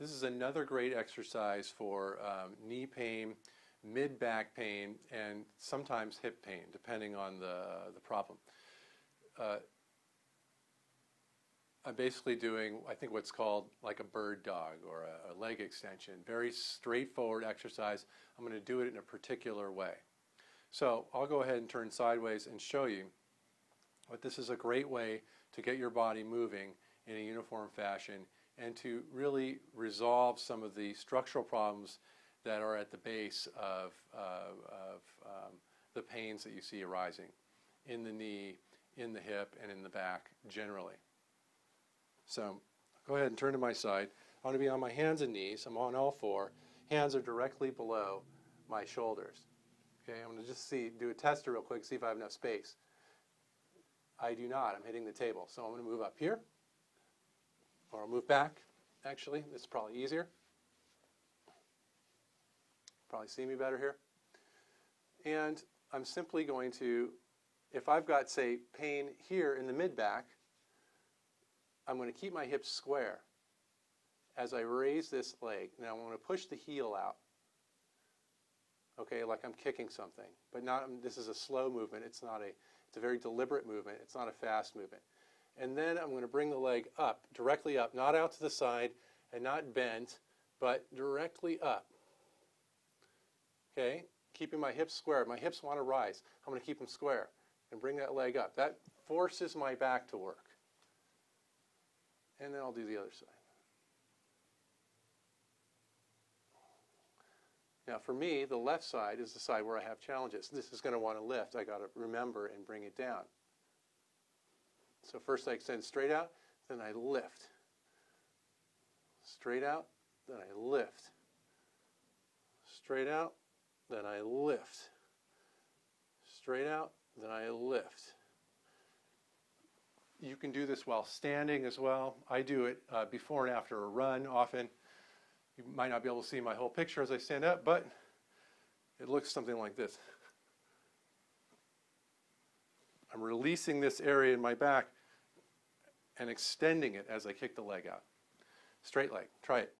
This is another great exercise for um, knee pain, mid back pain, and sometimes hip pain, depending on the, the problem. Uh, I'm basically doing, I think, what's called like a bird dog or a, a leg extension. Very straightforward exercise. I'm going to do it in a particular way. So I'll go ahead and turn sideways and show you. But this is a great way to get your body moving in a uniform fashion and to really resolve some of the structural problems that are at the base of, uh, of um, the pains that you see arising in the knee, in the hip, and in the back generally. So go ahead and turn to my side. I want to be on my hands and knees. I'm on all four. Hands are directly below my shoulders. Okay, I'm going to just see, do a tester real quick, see if I have enough space. I do not. I'm hitting the table. So I'm going to move up here, or I'll move back, actually. Is probably easier. Probably see me better here. And I'm simply going to, if I've got, say, pain here in the mid back, I'm going to keep my hips square as I raise this leg. Now I'm going to push the heel out. Okay, like I'm kicking something, but not. This is a slow movement. It's not a. It's a very deliberate movement. It's not a fast movement. And then I'm going to bring the leg up, directly up, not out to the side and not bent, but directly up. Okay, keeping my hips square. My hips want to rise. I'm going to keep them square and bring that leg up. That forces my back to work and then I'll do the other side. Now for me, the left side is the side where I have challenges. This is going to want to lift. i got to remember and bring it down. So first I extend straight out, then I lift. Straight out, then I lift. Straight out, then I lift. Straight out, then I lift. You can do this while standing as well. I do it uh, before and after a run often. You might not be able to see my whole picture as I stand up, but it looks something like this. I'm releasing this area in my back and extending it as I kick the leg out. Straight leg. Try it.